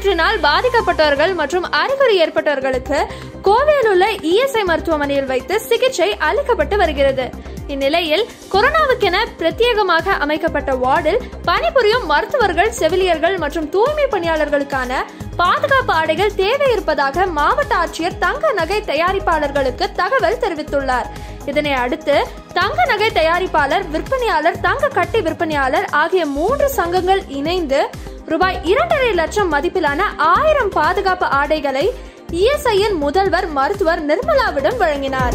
தொற்றினால் பாதிக்கப்பட்டவர்கள் மற்றும் அறிகுறி ஏற்பட்டவர்களுக்கு கோவையில் உள்ள இஎஸ்ஐ மருத்துவமனையில் வைத்து சிகிச்சை அளிக்கப்பட்டு வருகிறது. இந்நிலையில் கொரோனாவுக்கென பிரத்யேகமாக அமைக்கப்பட்ட வார்டில் பணிபுரியும் மருத்துவர்கள் செவிலியர்கள் மற்றும் தூய்மை பணியாளர்களுக்கான பாதுகாப்பு ஆடைகள் தேவை இருப்பதாக மாவட்ட ஆட்சியர் தங்க நகை தயாரிப்பாளர்களுக்கு தகவல் தெரிவித்துள்ளார். இதனை அடுத்து தங்க நகை தயாரிப்பாளர் விற்பனையாளர் தங்க கட்டி விற்பனையாளர் ஆகிய மூன்று சங்கங்கள் இணைந்து ரூபாய் இரண்டரை லட்சம் மதிப்பிலான ஆயிரம் பாதுகாப்பு ஆடைகளை இஎஸ்ஐயின் முதல்வர் மருத்துவர் நிர்மலாவிடம் வழங்கினார்.